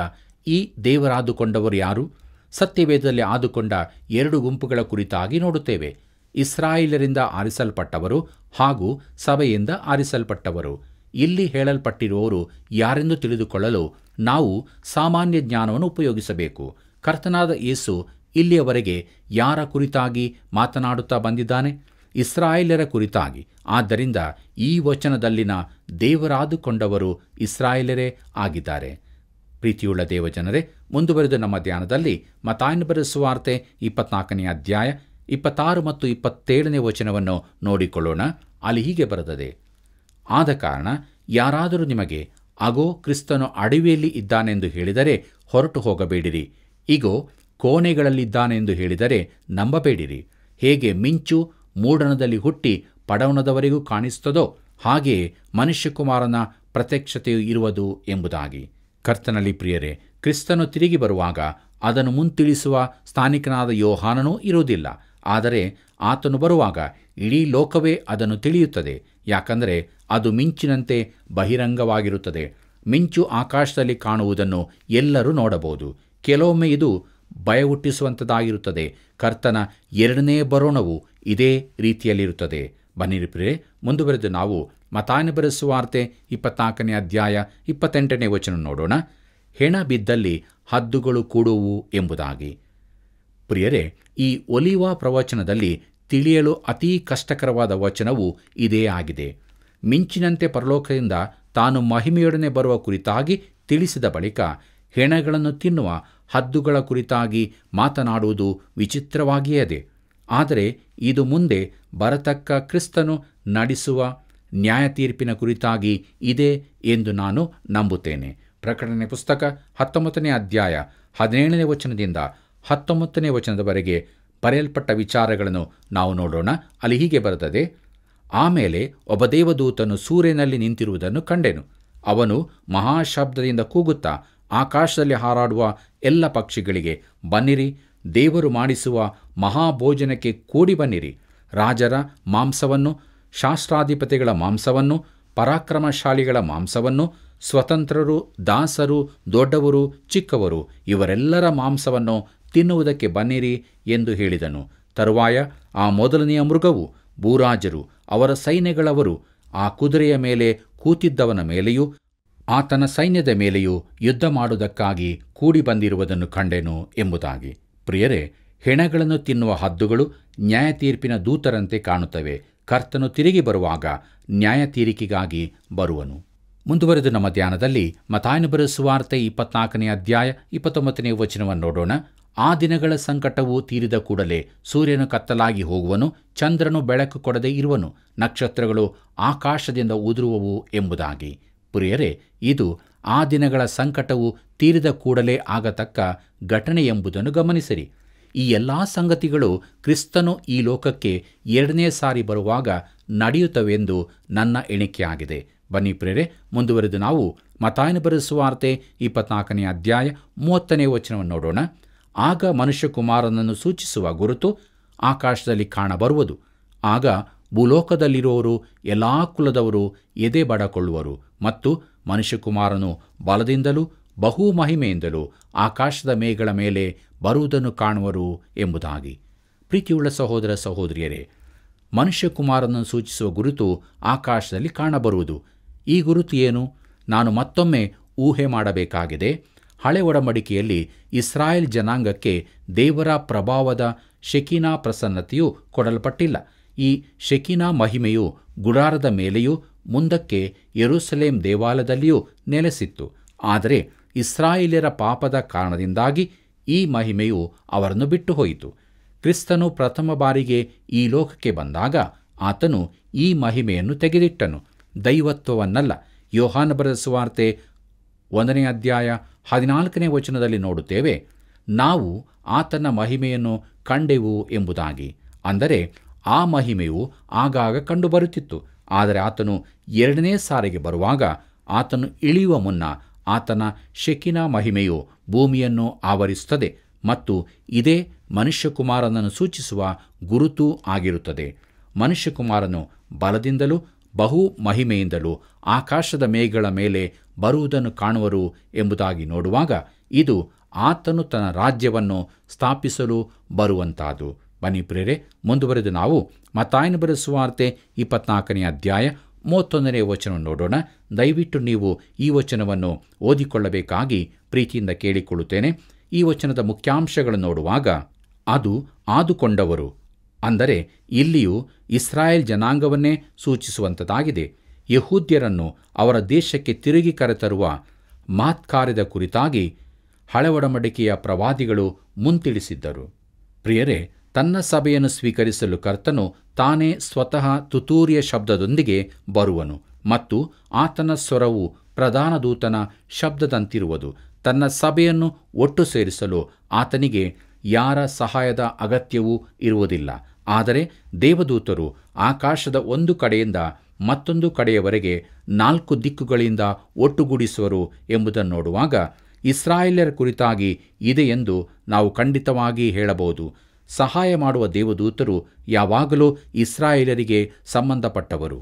ಈ ದೇವರಾದುಕೊಂಡವರು ಯಾರು? ಸತ್ಯವೇದದಲ್ಲಿ ಆದುಕೊಂಡ ಎರಡು ಗುಂಪುಗಳ ಕುರಿತಾಗಿ ನೋಡುತ್ತೇವೆ. ಇಸ್ರಾಯೇಲರಿಂದ ಆರಿಸಲ್ಪಟ್ಟವರು ಹಾಗೂ ಸಭೆಯಿಂದ ಆರಿಸಲ್ಪಟ್ಟವರು. ಇಲ್ಲಿ ಹೇಳಲ್ಪಟ್ಟಿರುವವರು ಯಾರೆಂದು ತಿಳಿದುಕೊಳ್ಳಲು ನಾವು ಸಾಮಾನ್ಯ ಜ್ಞಾನವನ್ನು ಉಪಯೋಗಿಸಬೇಕು. ಕರ್ತನಾದ ಯೇಸು ಇಲ್ಲಿಯವರೆಗೆ ಯಾರ ಕುರಿತಾಗಿ ಮಾತನಾಡುತ್ತಾ ಬಂದಿದ್ದಾನೆ? ಇಸ್ರಾಯೇಲರ ಕುರಿತಾಗಿ. ಆದ್ದರಿಂದ ಈ ವಚನದಲ್ಲಿನ ದೇವರಾದುಕೊಂಡವರು ಇಸ್ರಾಯೇಲರೇ ಆಗಿದ್ದಾರೆ. ಪ್ರೀತಿಯುಳ್ಳ ದೇವಜನರೇ, ಮುಂದುವರೆದ ನಮ್ಮ ಧ್ಯಾನದಲ್ಲಿ ಮತಾಯನ ಬರೆಸುವಾರ್ತೆ ಇಪ್ಪತ್ನಾಲ್ಕನೇ ಅಧ್ಯಾಯ ಇಪ್ಪತ್ತಾರು ಮತ್ತು ಇಪ್ಪತ್ತೇಳನೇ ವಚನವನ್ನು ನೋಡಿಕೊಳ್ಳೋಣ. ಅಲ್ಲಿ ಹೀಗೆ ಬರೆದದೆ, ಆದ ಕಾರಣ ಯಾರಾದರೂ ನಿಮಗೆ, ಅಗೋ, ಕ್ರಿಸ್ತನು ಅಡವಿಯಲ್ಲಿ ಇದ್ದಾನೆಂದು ಹೇಳಿದರೆ ಹೊರಟು ಹೋಗಬೇಡಿರಿ. ಇಗೋ, ಕೋಣೆಗಳಲ್ಲಿದ್ದಾನೆಂದು ಹೇಳಿದರೆ ನಂಬಬೇಡಿರಿ. ಹೇಗೆ ಮಿಂಚು ಮೂಡಣದಲ್ಲಿ ಹುಟ್ಟಿ ಪಡವನದವರೆಗೂ ಕಾಣಿಸುತ್ತದೋ ಹಾಗೆಯೇ ಮನುಷ್ಯಕುಮಾರನ ಪ್ರತ್ಯಕ್ಷತೆಯು ಇರುವುದು ಎಂಬುದಾಗಿ. ಕರ್ತನಲ್ಲಿ ಪ್ರಿಯರೇ, ಕ್ರಿಸ್ತನು ತಿರುಗಿ ಬರುವಾಗ ಅದನ್ನು ಮುಂತಿಳಿಸುವ ಸ್ಥಾನಿಕನಾದ ಯೋಹಾನನೂ ಇರುವುದಿಲ್ಲ. ಆದರೆ ಆತನು ಬರುವಾಗ ಇಡೀ ಲೋಕವೇ ಅದನ್ನು ತಿಳಿಯುತ್ತದೆ. ಯಾಕಂದರೆ ಅದು ಮಿಂಚಿನಂತೆ ಬಹಿರಂಗವಾಗಿರುತ್ತದೆ. ಮಿಂಚು ಆಕಾಶದಲ್ಲಿ ಕಾಣುವುದನ್ನು ಎಲ್ಲರೂ ನೋಡಬಹುದು. ಕೆಲವೊಮ್ಮೆ ಇದು ಭಯಹುಟ್ಟಿಸುವಂಥದ್ದಾಗಿರುತ್ತದೆ. ಕರ್ತನ ಎರಡನೇ ಬರೋಣವು ಇದೇ ರೀತಿಯಲ್ಲಿರುತ್ತದೆ. ಬನ್ನಿರಿ ಪ್ರಿಯರೇ, ಮುಂದುವರೆದು ನಾವು ಮತಾಯನ ಬರೆಸುವಾರ್ತೆ ಇಪ್ಪತ್ನಾಲ್ಕನೇ ಅಧ್ಯಾಯ ಇಪ್ಪತ್ತೆಂಟನೇ ವಚನ ನೋಡೋಣ. ಹೆಣ ಬಿದ್ದಲ್ಲಿ ಹದ್ದುಗಳು ಕೂಡುವು ಎಂಬುದಾಗಿ. ಪ್ರಿಯರೇ, ಈ ಒಲಿವಾ ಪ್ರವಚನದಲ್ಲಿ ತಿಳಿಯಲು ಅತೀ ಕಷ್ಟಕರವಾದ ವಚನವು ಇದೇ ಆಗಿದೆ. ಮಿಂಚಿನಂತೆ ಪರಲೋಕದಿಂದ ತಾನು ಮಹಿಮೆಯೊಡನೆ ಬರುವ ಕುರಿತಾಗಿ ತಿಳಿಸಿದ ಬಳಿಕ ಹೆಣಗಳನ್ನು ತಿನ್ನುವ ಹದ್ದುಗಳ ಕುರಿತಾಗಿ ಮಾತನಾಡುವುದು ವಿಚಿತ್ರವಾಗಿಯದೆ ಆದರೆ ಇದು ಮುಂದೆ ಬರತಕ್ಕ ಕ್ರಿಸ್ತನು ನಡೆಸುವ ನ್ಯಾಯ ತೀರ್ಪಿನ ಕುರಿತಾಗಿ ಇದೆ ಎಂದು ನಾನು ನಂಬುತ್ತೇನೆ. ಪ್ರಕಟಣೆ ಪುಸ್ತಕ ಹತ್ತೊಂಬತ್ತನೇ ಅಧ್ಯಾಯ ಹದಿನೇಳನೇ ವಚನದಿಂದ ಹತ್ತೊಂಬತ್ತನೇ ವಚನದವರೆಗೆ ಬರೆಯಲ್ಪಟ್ಟ ವಿಚಾರಗಳನ್ನು ನಾವು ನೋಡೋಣ. ಅಲ್ಲಿ ಹೀಗೆ ಬರುತ್ತದೆ ಆಮೇಲೆ ಒಬ್ಬ ದೇವದೂತನು ಸೂರ್ಯನಲ್ಲಿ ನಿಂತಿರುವುದನ್ನು ಕಂಡೆನು. ಅವನು ಮಹಾಶಬ್ದದಿಂದ ಕೂಗುತ್ತಾ ಆಕಾಶದಲ್ಲಿ ಹಾರಾಡುವ ಎಲ್ಲ ಪಕ್ಷಿಗಳಿಗೆ ಬನ್ನಿರಿ, ದೇವರು ಮಾಡಿಸುವ ಮಹಾಭೋಜನಕ್ಕೆ ಕೂಡಿ ಬನ್ನಿರಿ. ರಾಜರ ಮಾಂಸವನ್ನು, ಶಾಸ್ತ್ರಾಧಿಪತಿಗಳ ಮಾಂಸವನ್ನು, ಪರಾಕ್ರಮಶಾಲಿಗಳ ಮಾಂಸವನ್ನು, ಸ್ವತಂತ್ರರು, ದಾಸರು, ದೊಡ್ಡವರು, ಚಿಕ್ಕವರು, ಇವರೆಲ್ಲರ ಮಾಂಸವನ್ನು ತಿನ್ನುವುದಕ್ಕೆ ಬನ್ನಿರಿ ಎಂದು ಹೇಳಿದನು. ತರುವಾಯ ಆ ಮೊದಲನೆಯ ಮೃಗವು ಭೂರಾಜರು, ಅವರ ಸೈನ್ಯಗಳವರು, ಆ ಕುದುರೆಯ ಮೇಲೆ ಕೂತಿದ್ದವನ ಮೇಲೆಯೂ ಆತನ ಸೈನ್ಯದ ಮೇಲೆಯೂ ಯುದ್ಧ ಮಾಡುವುದಕ್ಕಾಗಿ ಕೂಡಿ ಬಂದಿರುವುದನ್ನು ಕಂಡೆನು ಎಂಬುದಾಗಿ. ಪ್ರಿಯರೇ, ಹೆಣಗಳನ್ನು ತಿನ್ನುವ ಹದ್ದುಗಳು ನ್ಯಾಯ ತೀರ್ಪಿನ ದೂತರಂತೆ ಕಾಣುತ್ತವೆ. ಕರ್ತನು ತಿರುಗಿ ಬರುವಾಗ ನ್ಯಾಯ ತೀರಿಕೆಗಾಗಿ ಬರುವನು. ಮುಂದುವರೆದು ನಮ್ಮ ಧ್ಯಾನದಲ್ಲಿ ಮತಾಯನ ಬರೆಸುವಾರ್ತೆ ಇಪ್ಪತ್ನಾಲ್ಕನೇ ಅಧ್ಯಾಯ ಇಪ್ಪತ್ತೊಂಬತ್ತನೇ ವಚನವನ್ನು ನೋಡೋಣ. ಆ ದಿನಗಳ ಸಂಕಟವು ತೀರಿದ ಕೂಡಲೇ ಸೂರ್ಯನು ಕತ್ತಲಾಗಿ ಹೋಗುವನು, ಚಂದ್ರನು ಬೆಳಕು ಕೊಡದೆ ಇರುವನು, ನಕ್ಷತ್ರಗಳು ಆಕಾಶದಿಂದ ಉದುರುವವು ಎಂಬುದಾಗಿ. ಪ್ರಿಯರೇ, ಇದು ಆ ದಿನಗಳ ಸಂಕಟವು ತೀರಿದ ಕೂಡಲೇ ಆಗತಕ್ಕ ಘಟನೆ ಎಂಬುದನ್ನು ಗಮನಿಸಿರಿ. ಈ ಎಲ್ಲ ಸಂಗತಿಗಳು ಕ್ರಿಸ್ತನು ಈ ಲೋಕಕ್ಕೆ ಎರಡನೇ ಸಾರಿ ಬರುವಾಗ ನಡೆಯುತ್ತವೆಂದು ನನ್ನ ಎಣಿಕೆಯಾಗಿದೆ. ಬನ್ನಿ ಪ್ರೇರೆ ಮುಂದುವರೆದು ನಾವು ಮತಾಯನ ಬರೆಸುವಾರ್ತೆ ಇಪ್ಪತ್ನಾಲ್ಕನೇ ಅಧ್ಯಾಯ ಮೂವತ್ತನೇ ವಚನವನ್ನು ನೋಡೋಣ. ಆಗ ಮನುಷ್ಯಕುಮಾರನನ್ನು ಸೂಚಿಸುವ ಗುರುತು ಆಕಾಶದಲ್ಲಿ ಕಾಣಬರುವುದು. ಆಗ ಭೂಲೋಕದಲ್ಲಿರುವವರು, ಎಲ್ಲಾ ಕುಲದವರು ಎದೆ ಬಡಕೊಳ್ಳುವರು. ಮತ್ತು ಮನುಷ್ಯಕುಮಾರನು ಬಲದಿಂದಲೂ ಬಹು ಮಹಿಮೆಯಿಂದಲೂ ಆಕಾಶದ ಮೇಘಗಳ ಮೇಲೆ ಬರುವುದನ್ನು ಕಾಣುವರು ಎಂಬುದಾಗಿ. ಪ್ರೀತಿಯುಳ್ಳ ಸಹೋದರ ಸಹೋದರಿಯರೇ, ಮನುಷ್ಯಕುಮಾರನನ್ನು ಸೂಚಿಸುವ ಗುರುತು ಆಕಾಶದಲ್ಲಿ ಕಾಣಬರುವುದು. ಈ ಗುರುತು ಏನು? ನಾನು ಮತ್ತೊಮ್ಮೆ ಊಹೆ ಮಾಡಬೇಕಾಗಿದೆ. ಹಳೆ ಒಡಂಬಡಿಕೆಯಲ್ಲಿ ಇಸ್ರಾಯೇಲ್ ಜನಾಂಗಕ್ಕೆ ದೇವರ ಪ್ರಭಾವದ ಶೆಕಿನಾ ಪ್ರಸನ್ನತೆಯು ಕೊಡಲ್ಪಟ್ಟಿಲ್ಲ. ಈ ಶೆಕಿನಾ ಮಹಿಮೆಯು ಗುಡಾರದ ಮೇಲೆಯೂ ಮುಂದಕ್ಕೆ ಯೆರೂಸಲೇಮ್ ದೇವಾಲಯದಲ್ಲಿಯೂ ನೆಲೆಸಿತ್ತು. ಆದರೆ ಇಸ್ರಾಯೇಲ್ಯರ ಪಾಪದ ಕಾರಣದಿಂದಾಗಿ ಈ ಮಹಿಮೆಯು ಅವರನ್ನು ಬಿಟ್ಟು ಹೋಯಿತು ಕ್ರಿಸ್ತನು ಪ್ರಥಮ ಬಾರಿಗೆ ಈ ಲೋಕಕ್ಕೆ ಬಂದಾಗ ಆತನು ಈ ಮಹಿಮೆಯನ್ನು ತೆಗೆದಿಟ್ಟನು. ದೈವತ್ವವನ್ನಲ್ಲ. ಯೋಹಾನ ಬರೆದ ಸುವಾರ್ತೆ ಒಂದನೇ ಅಧ್ಯಾಯ ಹದಿನಾಲ್ಕನೇ ವಚನದಲ್ಲಿ ನೋಡುತ್ತೇವೆ, ನಾವು ಆತನ ಮಹಿಮೆಯನ್ನು ಕಂಡೆವು ಎಂಬುದಾಗಿ. ಅಂದರೆ ಆ ಮಹಿಮೆಯು ಆಗಾಗ ಕಂಡುಬರುತ್ತಿತ್ತು. ಆದರೆ ಆತನು ಎರಡನೇ ಸಾರಿಗೆ ಬರುವಾಗ ಆತನು ಇಳಿಯುವ ಮುನ್ನ ಆತನ ಶೆಕಿನ ಮಹಿಮೆಯು ಭೂಮಿಯನ್ನು ಆವರಿಸುತ್ತದೆ ಮತ್ತು ಇದೇ ಮನುಷ್ಯಕುಮಾರನನ್ನು ಸೂಚಿಸುವ ಗುರುತೂ ಆಗಿರುತ್ತದೆ. ಮನುಷ್ಯಕುಮಾರನು ಬಲದಿಂದಲೂ ಬಹು ಮಹಿಮೆಯಿಂದಲೂ ಆಕಾಶದ ಮೇಘಗಳ ಮೇಲೆ ಬರುವುದನ್ನು ಕಾಣುವರು ಎಂಬುದಾಗಿ ನೋಡುವಾಗ ಇದು ಆತನು ತನ್ನ ರಾಜ್ಯವನ್ನು ಸ್ಥಾಪಿಸಲು ಬರುವಂತಾದು. ಬನ್ನಿ ಪ್ರೇರೆ ಮುಂದುವರೆದು ನಾವು ಮತಾಯನ ಬರೆಸುವಾರ್ತೆ ಇಪ್ಪತ್ನಾಲ್ಕನೇ ಅಧ್ಯಾಯ ಮೂವತ್ತೊಂದನೇ ವಚನವನ್ನು ನೋಡೋಣ. ದಯವಿಟ್ಟು ನೀವು ಈ ವಚನವನ್ನು ಓದಿಕೊಳ್ಳಬೇಕಾಗಿ ಪ್ರೀತಿಯಿಂದ ಕೇಳಿಕೊಳ್ಳುತ್ತೇನೆ. ಈ ವಚನದ ಮುಖ್ಯಾಂಶಗಳನ್ನು ನೋಡುವಾಗ ಅದು ಆದುಕೊಂಡವರು. ಅಂದರೆ ಇಲ್ಲಿಯೂ ಇಸ್ರಾಯೇಲ್ ಜನಾಂಗವನ್ನೇ ಸೂಚಿಸುವಂಥದ್ದಾಗಿದೆ. ಯಹೂದ್ಯರನ್ನು ಅವರ ದೇಶಕ್ಕೆ ತಿರುಗಿ ಕರೆತರುವ ಮಾತ್ಕಾರ್ಯದ ಕುರಿತಾಗಿ ಹಳೆ ಒಡಂಬಡಿಕೆಯ ಪ್ರವಾದಿಗಳು ಮುಂತಿಳಿಸಿದ್ದರು. ಪ್ರಿಯರೇ ತನ್ನ ಸಭೆಯನ್ನು ಸ್ವೀಕರಿಸಲು ಕರ್ತನು ತಾನೇ ಸ್ವತಃ ತುತೂರಿಯ ಶಬ್ದದೊಂದಿಗೆ ಬರುವನು ಮತ್ತು ಆತನ ಸ್ವರವು ಪ್ರಧಾನ ದೂತನ ಶಬ್ದದಂತಿರುವುದು. ತನ್ನ ಸಭೆಯನ್ನು ಒಟ್ಟು ಸೇರಿಸಲು ಆತನಿಗೆ ಯಾರ ಸಹಾಯದ ಅಗತ್ಯವೂ ಇರುವುದಿಲ್ಲ. ಆದರೆ ದೇವದೂತರು ಆಕಾಶದ ಒಂದು ಕಡೆಯಿಂದ ಮತ್ತೊಂದು ಕಡೆಯವರೆಗೆ ನಾಲ್ಕು ದಿಕ್ಕುಗಳಿಂದ ಒಟ್ಟುಗೂಡಿಸುವರು ಎಂಬುದನ್ನು ನೋಡುವಾಗ ಇಸ್ರಾಯೇಲ್ಯರ ಕುರಿತಾಗಿ ಇದೆ ಎಂದು ನಾವು ಖಂಡಿತವಾಗಿ ಹೇಳಬಹುದು. ಸಹಾಯ ಮಾಡುವ ದೇವದೂತರು ಯಾವಾಗಲೂ ಇಸ್ರಾಯೇಲರಿಗೆ ಸಂಬಂಧಪಟ್ಟವರು.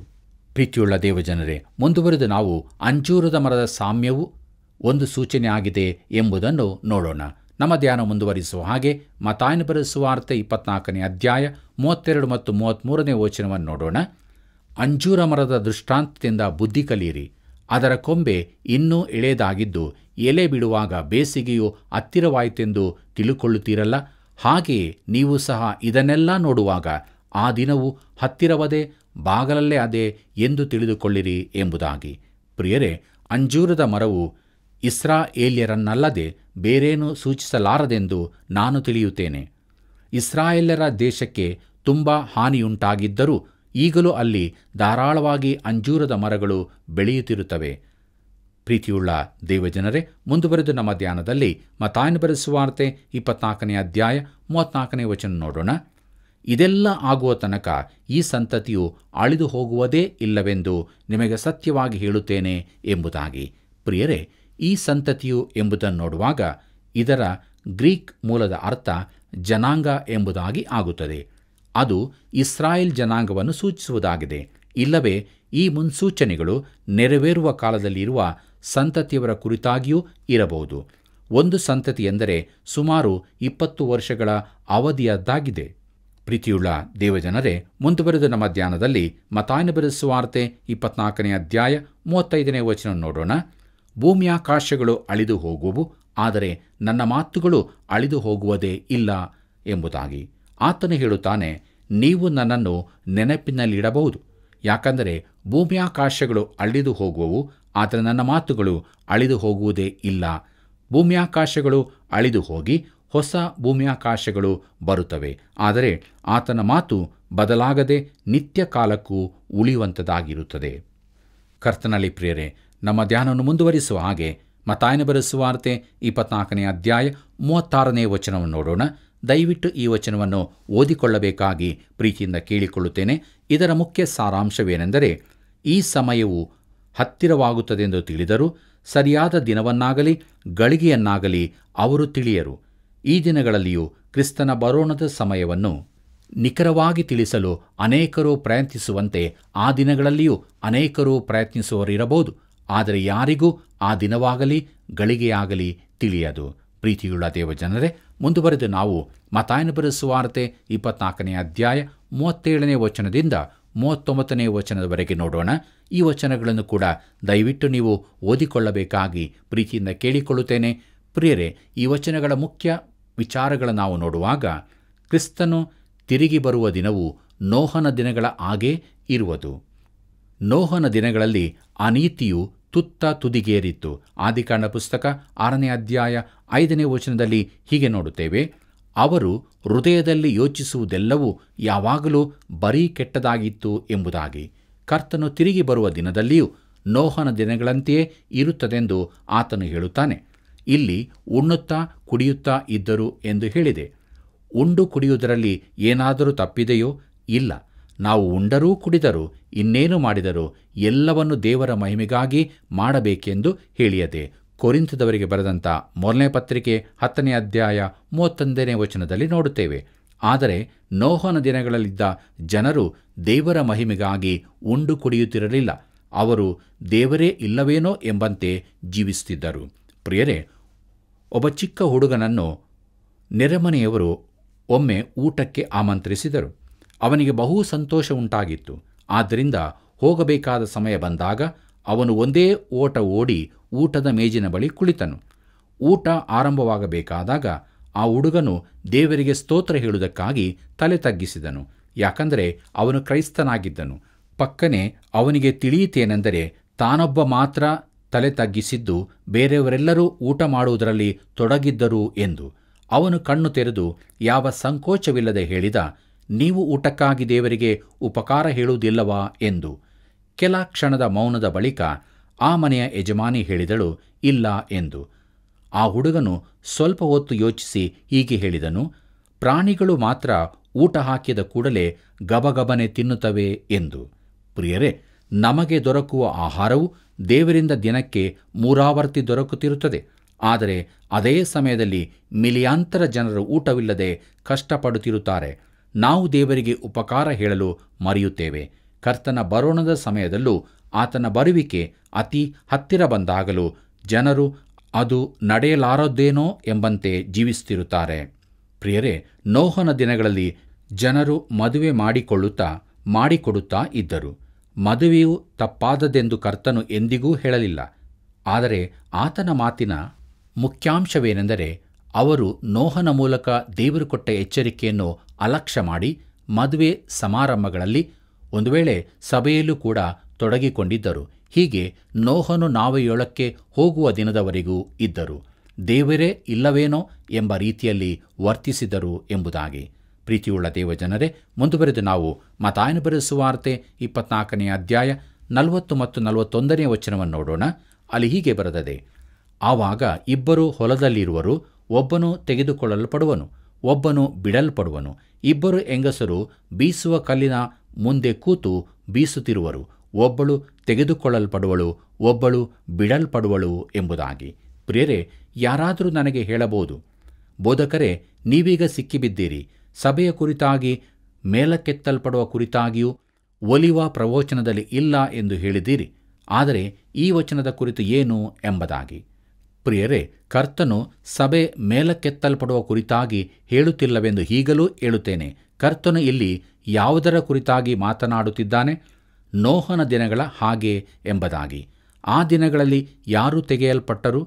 ಪ್ರೀತಿಯುಳ್ಳ ದೇವಜನರೇ, ಮುಂದುವರೆದು ನಾವು ಅಂಜೂರದ ಮರದ ಸಾಮ್ಯವು ಒಂದು ಸೂಚನೆ ಆಗಿದೆ ಎಂಬುದನ್ನು ನೋಡೋಣ. ನಮ್ಮ ಧ್ಯಾನ ಮುಂದುವರಿಸುವ ಹಾಗೆ ಮತಾಯನ ಬರೆಸುವ ಅರ್ಥ ಇಪ್ಪತ್ನಾಲ್ಕನೇ ಅಧ್ಯಾಯ ಮೂವತ್ತೆರಡು ಮತ್ತು ಮೂವತ್ತ್ಮೂರನೇ ವಚನವನ್ನು ನೋಡೋಣ. ಅಂಜೂರ ಮರದ ದೃಷ್ಟಾಂತದಿಂದ ಬುದ್ಧಿ ಕಲಿಯಿರಿ. ಅದರ ಕೊಂಬೆ ಇನ್ನೂ ಎಳೆದಾಗಿದ್ದು ಎಲೆ ಬಿಡುವಾಗ ಬೇಸಿಗೆಯು ಹತ್ತಿರವಾಯಿತೆಂದು ತಿಳುಕೊಳ್ಳುತ್ತೀರಲ್ಲ? ಹಾಗೆಯೇ ನೀವು ಸಹ ಇದನ್ನೆಲ್ಲ ನೋಡುವಾಗ ಆ ದಿನವು ಹತ್ತಿರವದೇ ಬಾಗಲಲ್ಲೇ ಅದೇ ಎಂದು ತಿಳಿದುಕೊಳ್ಳಿರಿ ಎಂಬುದಾಗಿ. ಪ್ರಿಯರೇ, ಅಂಜೂರದ ಮರವು ಇಸ್ರಾ ಏಲ್ಯರನ್ನಲ್ಲದೆ ಬೇರೇನೂ ಸೂಚಿಸಲಾರದೆಂದು ನಾನು ತಿಳಿಯುತ್ತೇನೆ. ಇಸ್ರಾಯೇಲ್ಯರ ದೇಶಕ್ಕೆ ತುಂಬ ಹಾನಿಯುಂಟಾಗಿದ್ದರೂ ಈಗಲೂ ಅಲ್ಲಿ ಧಾರಾಳವಾಗಿ ಅಂಜೂರದ ಮರಗಳು ಬೆಳೆಯುತ್ತಿರುತ್ತವೆ. ಪ್ರೀತಿಯುಳ್ಳ ದೇವಜನರೇ, ಮುಂದುವರೆದು ನಮ್ಮ ಧ್ಯಾನದಲ್ಲಿ ಮತಾಯನ ಬರೆಸುವಾರ್ತೆ ಇಪ್ಪತ್ನಾಲ್ಕನೇ ಅಧ್ಯಾಯ ಮೂವತ್ನಾಲ್ಕನೇ ವಚನ ನೋಡೋಣ. ಇದೆಲ್ಲ ಆಗುವ ತನಕ ಈ ಸಂತತಿಯು ಅಳಿದು ಹೋಗುವುದೇ ಇಲ್ಲವೆಂದು ನಿಮಗೆ ಸತ್ಯವಾಗಿ ಹೇಳುತ್ತೇನೆ ಎಂಬುದಾಗಿ. ಪ್ರಿಯರೇ, ಈ ಸಂತತಿಯು ಎಂಬುದನ್ನು ನೋಡುವಾಗ ಇದರ ಗ್ರೀಕ್ ಮೂಲದ ಅರ್ಥ ಜನಾಂಗ ಎಂಬುದಾಗಿ ಆಗುತ್ತದೆ. ಅದು ಇಸ್ರಾಯೇಲ್ ಜನಾಂಗವನ್ನು ಸೂಚಿಸುವುದಾಗಿದೆ. ಇಲ್ಲವೇ, ಈ ಮುನ್ಸೂಚನೆಗಳು ನೆರವೇರುವ ಕಾಲದಲ್ಲಿರುವ ಸಂತತಿಯವರ ಕುರಿತಾಗಿಯೂ ಇರಬಹುದು. ಒಂದು ಸಂತತಿ ಎಂದರೆ ಸುಮಾರು ಇಪ್ಪತ್ತು ವರ್ಷಗಳ ಅವಧಿಯದ್ದಾಗಿದೆ. ಪ್ರೀತಿಯುಳ್ಳ ದೇವಜನರೇ, ಮುಂದುವರೆದ ನಮ್ಮ ಧ್ಯಾನದಲ್ಲಿ ಮತಾಯನ ಬರೆಸುವಾರ್ತೆ ಇಪ್ಪತ್ನಾಲ್ಕನೇ ಅಧ್ಯಾಯ ಮೂವತ್ತೈದನೇ ವಚನ ನೋಡೋಣ. ಭೂಮಿಯಾಕಾಶಗಳು ಅಳಿದು ಹೋಗುವು, ಆದರೆ ನನ್ನ ಮಾತುಗಳು ಅಳಿದು ಹೋಗುವುದೇ ಇಲ್ಲ ಎಂಬುದಾಗಿ. ಆತನು ಹೇಳುತ್ತಾನೆ, ನೀವು ನನ್ನನ್ನು ನೆನಪಿನಲ್ಲಿಡಬಹುದು. ಯಾಕಂದರೆ ಭೂಮಿಯಾಕಾಶಗಳು ಅಳಿದು ಹೋಗುವವು ಆದರೆ ನನ್ನ ಮಾತುಗಳು ಅಳಿದು ಹೋಗುವುದೇ ಇಲ್ಲ. ಭೂಮ್ಯಾಕಾಶಗಳು ಅಳಿದು ಹೋಗಿ ಹೊಸ ಭೂಮ್ಯಾಕಾಶಗಳು ಬರುತ್ತವೆ. ಆದರೆ ಆತನ ಮಾತು ಬದಲಾಗದೆ ನಿತ್ಯ ಕಾಲಕ್ಕೂ ಉಳಿಯುವಂಥದ್ದಾಗಿರುತ್ತದೆ ಕರ್ತನಲ್ಲಿ ಪ್ರಿಯರೇ, ನಮ್ಮ ಧ್ಯಾನವನ್ನು ಮುಂದುವರಿಸುವ ಹಾಗೆ ಮತಾಯನ ಬರೆಸುವಾರ್ತೆ ಇಪ್ಪತ್ನಾಲ್ಕನೇ ಅಧ್ಯಾಯ ಮೂವತ್ತಾರನೇ ವಚನವನ್ನು ನೋಡೋಣ. ದಯವಿಟ್ಟು ಈ ವಚನವನ್ನು ಓದಿಕೊಳ್ಳಬೇಕಾಗಿ ಪ್ರೀತಿಯಿಂದ ಕೇಳಿಕೊಳ್ಳುತ್ತೇನೆ. ಇದರ ಮುಖ್ಯ ಸಾರಾಂಶವೇನೆಂದರೆ ಈ ಸಮಯವು ಹತ್ತಿರವಾಗುತ್ತದೆಂದು ತಿಳಿದರೂ ಸರಿಯಾದ ದಿನವನ್ನಾಗಲಿ ಗಳಿಗೆಯನ್ನಾಗಲಿ ಅವರು ತಿಳಿಯರು. ಈ ದಿನಗಳಲ್ಲಿಯೂ ಕ್ರಿಸ್ತನ ಬರೋಣದ ಸಮಯವನ್ನು ನಿಖರವಾಗಿ ತಿಳಿಸಲು ಅನೇಕರು ಪ್ರಯತ್ನಿಸುವಂತೆ ಆ ದಿನಗಳಲ್ಲಿಯೂ ಅನೇಕರು ಪ್ರಯತ್ನಿಸುವರಿರಬಹುದು ಆದರೆ ಯಾರಿಗೂ ಆ ದಿನವಾಗಲಿ, ಗಳಿಗೆಯಾಗಲಿ ತಿಳಿಯದು. ಪ್ರೀತಿಯುಳ್ಳ ದೇವಜನರೇ ಮುಂದುವರೆದು ನಾವು ಮತಾಯನ ಬರೆಸುವಾರ್ತೆ ಇಪ್ಪತ್ನಾಲ್ಕನೇ ಅಧ್ಯಾಯ ಮೂವತ್ತೇಳನೇ ವಚನದಿಂದ ಮೂವತ್ತೊಂಬತ್ತನೇ ವಚನದವರೆಗೆ ನೋಡೋಣ. ಈ ವಚನಗಳನ್ನು ಕೂಡ ದಯವಿಟ್ಟು ನೀವು ಓದಿಕೊಳ್ಳಬೇಕಾಗಿ ಪ್ರೀತಿಯಿಂದ ಕೇಳಿಕೊಳ್ಳುತ್ತೇನೆ. ಪ್ರಿಯರೇ, ಈ ವಚನಗಳ ಮುಖ್ಯ ವಿಚಾರಗಳನ್ನು ನಾವು ನೋಡುವಾಗ ಕ್ರಿಸ್ತನು ತಿರುಗಿ ಬರುವ ದಿನವು ನೋಹನ ದಿನಗಳ ಹಾಗೆ ಇರುವುದು. ನೋಹನ ದಿನಗಳಲ್ಲಿ ಅನೀತಿಯು ತುತ್ತ ತುದಿಗೇರಿತ್ತು. ಆದಿಕಾಂಡ ಪುಸ್ತಕ ಆರನೇ ಅಧ್ಯಾಯ ಐದನೇ ವಚನದಲ್ಲಿ ಹೀಗೆ ನೋಡುತ್ತೇವೆ. ಅವರು ಹೃದಯದಲ್ಲಿ ಯೋಚಿಸುವುದೆಲ್ಲವೂ ಯಾವಾಗಲೂ ಬರೀ ಕೆಟ್ಟದಾಗಿತ್ತು ಎಂಬುದಾಗಿ ಕರ್ತನು ತಿರುಗಿ ಬರುವ ದಿನದಲ್ಲಿಯೂ ನೋಹನ ದಿನಗಳಂತೆಯೇ ಇರುತ್ತದೆಂದು ಆತನು ಹೇಳುತ್ತಾನೆ. ಇಲ್ಲಿ ಉಣ್ಣುತ್ತಾ ಕುಡಿಯುತ್ತಾ ಇದ್ದರು ಎಂದು ಹೇಳಿದೆ. ಉಂಡು ಕುಡಿಯುವುದರಲ್ಲಿ ಏನಾದರೂ ತಪ್ಪಿದೆಯೋ ಇಲ್ಲ. ನಾವು ಉಂಡರೂ ಕುಡಿದರೂ ಇನ್ನೇನು ಮಾಡಿದರೂ ಎಲ್ಲವನ್ನು ದೇವರ ಮಹಿಮೆಗಾಗಿ ಮಾಡಬೇಕೆಂದು ಹೇಳಿಯದೆ ಕೊರಿಂತದವರಿಗೆ ಬರೆದಂಥ ಮೊದಲನೇ ಪತ್ರಿಕೆ ಹತ್ತನೇ ಅಧ್ಯಾಯ ಮೂವತ್ತೊಂದನೇ ವಚನದಲ್ಲಿ ನೋಡುತ್ತೇವೆ. ಆದರೆ ನೋಹನ ದಿನಗಳಲ್ಲಿದ್ದ ಜನರು ದೇವರ ಮಹಿಮೆಗಾಗಿ ಉಂಡು ಕುಡಿಯುತ್ತಿರಲಿಲ್ಲ. ಅವರು ದೇವರೇ ಇಲ್ಲವೇನೋ ಎಂಬಂತೆ ಜೀವಿಸುತ್ತಿದ್ದರು. ಪ್ರಿಯರೇ, ಒಬ್ಬ ಚಿಕ್ಕ ಹುಡುಗನನ್ನು ನೆರೆಮನೆಯವರು ಒಮ್ಮೆ ಊಟಕ್ಕೆ ಆಮಂತ್ರಿಸಿದರು. ಅವನಿಗೆ ಬಹು ಸಂತೋಷ ಉಂಟಾಗಿತ್ತು. ಆದ್ದರಿಂದ ಹೋಗಬೇಕಾದ ಸಮಯ ಬಂದಾಗ ಅವನು ಒಂದೇ ಓಟ ಓಡಿ ಊಟದ ಮೇಜಿನ ಬಳಿ ಕುಳಿತನು. ಊಟ ಆರಂಭವಾಗಬೇಕಾದಾಗ ಆ ಹುಡುಗನು ದೇವರಿಗೆ ಸ್ತೋತ್ರ ಹೇಳುವುದಕ್ಕಾಗಿ ತಲೆ ತಗ್ಗಿಸಿದನು. ಯಾಕಂದರೆ ಅವನು ಕ್ರೈಸ್ತನಾಗಿದ್ದನು. ಪಕ್ಕನೆ ಅವನಿಗೆ ತಿಳಿಯಿತೇನೆಂದರೆ ತಾನೊಬ್ಬ ಮಾತ್ರ ತಲೆ ತಗ್ಗಿಸಿದ್ದು ಬೇರೆಯವರೆಲ್ಲರೂ ಊಟ ಮಾಡುವುದರಲ್ಲಿ ತೊಡಗಿದ್ದರು ಎಂದು. ಅವನು ಕಣ್ಣು ತೆರೆದು ಯಾವ ಸಂಕೋಚವಿಲ್ಲದೆ ಹೇಳಿದ, ನೀವು ಊಟಕ್ಕಾಗಿ ದೇವರಿಗೆ ಉಪಕಾರ ಹೇಳುವುದಿಲ್ಲವಾ? ಎಂದು. ಕೆಲ ಕ್ಷಣದ ಮೌನದ ಬಳಿಕ ಆ ಮನೆಯ ಯಜಮಾನಿ ಹೇಳಿದಳು, ಇಲ್ಲ ಎಂದು. ಆ ಹುಡುಗನು ಸ್ವಲ್ಪ ಹೊತ್ತು ಯೋಚಿಸಿ ಹೀಗೆ ಹೇಳಿದನು, ಪ್ರಾಣಿಗಳು ಮಾತ್ರ ಊಟ ಹಾಕಿದ ಕೂಡಲೇ ಗಬಗಬನೆ ತಿನ್ನುತ್ತವೆ ಎಂದು. ಪ್ರಿಯರೇ, ನಮಗೆ ದೊರಕುವ ಆಹಾರವು ದೇವರಿಂದ ದಿನಕ್ಕೆ ಮೂರಾವರ್ತಿ ದೊರಕುತ್ತಿರುತ್ತದೆ. ಆದರೆ ಅದೇ ಸಮಯದಲ್ಲಿ ಮಿಲಿಯಾಂತರ ಜನರು ಊಟವಿಲ್ಲದೆ ಕಷ್ಟಪಡುತ್ತಿರುತ್ತಾರೆ. ನಾವು ದೇವರಿಗೆ ಉಪಕಾರ ಹೇಳಲು ಮರೆಯುತ್ತೇವೆ. ಕರ್ತನ ಬರೋಣದ ಸಮಯದಲ್ಲೂ ಆತನ ಬರುವಿಕೆ ಅತಿ ಹತ್ತಿರ ಬಂದಾಗಲೂ ಜನರು ಅದು ನಡೆಯಲಾರದ್ದೇನೋ ಎಂಬಂತೆ ಜೀವಿಸುತ್ತಿರುತ್ತಾರೆ. ಪ್ರಿಯರೇ, ನೋಹನ ದಿನಗಳಲ್ಲಿ ಜನರು ಮದುವೆ ಮಾಡಿಕೊಳ್ಳುತ್ತಾ, ಮಾಡಿಕೊಡುತ್ತಾ ಇದ್ದರು. ಮದುವೆಯು ತಪ್ಪಾದದೆಂದು ಕರ್ತನು ಎಂದಿಗೂ ಹೇಳಲಿಲ್ಲ. ಆದರೆ ಆತನ ಮಾತಿನ ಮುಖ್ಯಾಂಶವೇನೆಂದರೆ, ಅವರು ನೋಹನ ಮೂಲಕ ದೇವರು ಕೊಟ್ಟ ಎಚ್ಚರಿಕೆಯನ್ನು ಅಲಕ್ಷ್ಯ ಮಾಡಿ ಮದುವೆ ಸಮಾರಂಭಗಳಲ್ಲಿ ಒಂದು ವೇಳೆ ಸಭೆಯಲ್ಲೂ ಕೂಡ ತೊಡಗಿಕೊಂಡಿದ್ದರು. ಹೀಗೆ ನೋಹನು ನಾವೆಯೊಳಕ್ಕೆ ಹೋಗುವ ದಿನದವರೆಗೂ ಇದ್ದರು. ದೇವರೇ ಇಲ್ಲವೇನೋ ಎಂಬ ರೀತಿಯಲ್ಲಿ ವರ್ತಿಸಿದರು ಎಂಬುದಾಗಿ. ಪ್ರೀತಿಯುಳ್ಳ ದೇವಜನರೇ, ಮುಂದುವರೆದು ನಾವು ಮತಾಯನ ಬರೆಸುವಾರ್ತೆ ಇಪ್ಪತ್ನಾಲ್ಕನೇ ಅಧ್ಯಾಯ ನಲವತ್ತು ಮತ್ತು ನಲವತ್ತೊಂದನೇ ವಚನವನ್ನು ನೋಡೋಣ. ಅಲ್ಲಿ ಹೀಗೆ ಬರೆದದೆ, ಆವಾಗ ಇಬ್ಬರು ಹೊಲದಲ್ಲಿರುವರು, ಒಬ್ಬನು ತೆಗೆದುಕೊಳ್ಳಲ್ಪಡುವನು, ಒಬ್ಬನು ಬಿಡಲ್ಪಡುವನು. ಇಬ್ಬರು ಹೆಂಗಸರು ಬೀಸುವ ಕಲ್ಲಿನ ಮುಂದೆ ಕೂತು ಬೀಸುತ್ತಿರುವರು. ಒಬ್ಬಳು ತೆಗೆದುಕೊಳ್ಳಲ್ಪಡುವಳು, ಒಬ್ಬಳು ಬಿಡಲ್ಪಡುವಳು ಎಂಬುದಾಗಿ. ಪ್ರಿಯರೇ, ಯಾರಾದರೂ ನನಗೆ ಹೇಳಬಹುದು, ಬೋಧಕರೇ, ನೀವೀಗ ಸಿಕ್ಕಿಬಿದ್ದೀರಿ, ಸಭೆಯ ಕುರಿತಾಗಿ, ಮೇಲಕ್ಕೆತ್ತಲ್ಪಡುವ ಕುರಿತಾಗಿಯೂ, ಒಲಿವ ಪ್ರವಚನದಲ್ಲಿ ಇಲ್ಲ ಎಂದು ಹೇಳಿದ್ದೀರಿ, ಆದರೆ ಈ ವಚನದ ಕುರಿತು ಏನು ಎಂಬುದಾಗಿ. ಪ್ರಿಯರೇ, ಕರ್ತನು ಸಭೆ ಮೇಲಕ್ಕೆತ್ತಲ್ಪಡುವ ಕುರಿತಾಗಿ ಹೇಳುತ್ತಿಲ್ಲವೆಂದು ಈಗಲೂ ಹೇಳುತ್ತೇನೆ. ಕರ್ತನು ಇಲ್ಲಿ ಯಾವುದರ ಕುರಿತಾಗಿ ಮಾತನಾಡುತ್ತಿದ್ದಾನೆ? ನೋಹನ ದಿನಗಳ ಹಾಗೆ ಎಂಬುದಾಗಿ. ಆ ದಿನಗಳಲ್ಲಿ ಯಾರು ತೆಗೆಯಲ್ಪಟ್ಟರು?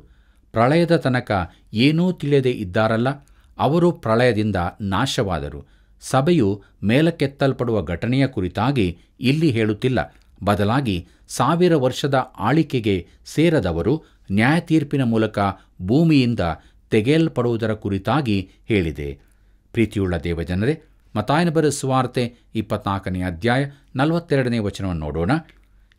ಪ್ರಳಯದ ತನಕ ಏನೂ ತಿಳಿಯದೆ ಇದ್ದಾರಲ್ಲ? ಅವರು ಪ್ರಳಯದಿಂದ ನಾಶವಾದರು. ಸಭೆಯು ಮೇಲಕ್ಕೆತ್ತಲ್ಪಡುವ ಘಟನೆಯ ಕುರಿತಾಗಿ ಇಲ್ಲಿ ಹೇಳುತ್ತಿಲ್ಲ. ಬದಲಾಗಿ ಸಾವಿರ ವರ್ಷದ ಆಳಿಕೆಗೆ ಸೇರದವರು ನ್ಯಾಯತೀರ್ಪಿನ ಮೂಲಕ ಭೂಮಿಯಿಂದ ತೆಗೆಯಲ್ಪಡುವುದರ ಕುರಿತಾಗಿ ಹೇಳಿದೆ. ಪ್ರೀತಿಯುಳ್ಳ ದೇವಜನರೇ ಮತಾಯನ ಬರ ಸುವಾರ್ತೆ ಇಪ್ಪತ್ನಾಲ್ಕನೇ ಅಧ್ಯಾಯ ನಲವತ್ತೆರಡನೇ ವಚನವನ್ನು ನೋಡೋಣ.